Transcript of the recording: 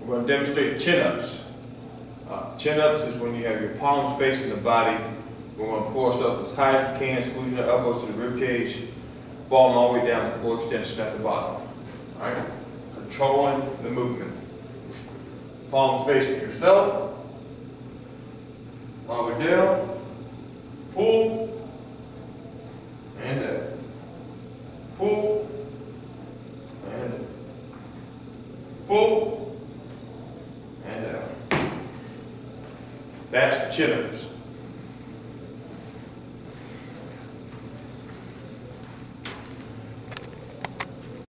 We're going to demonstrate chin-ups. Uh, chin-ups is when you have your palms facing the body. We're going to pull ourselves as high as we can, squeezing our elbows to the rib cage, falling all the way down to full extension at the bottom. All right? Controlling the movement. Palms facing yourself. While we're down, Pull. And. Pull. And down. That's chin-ups.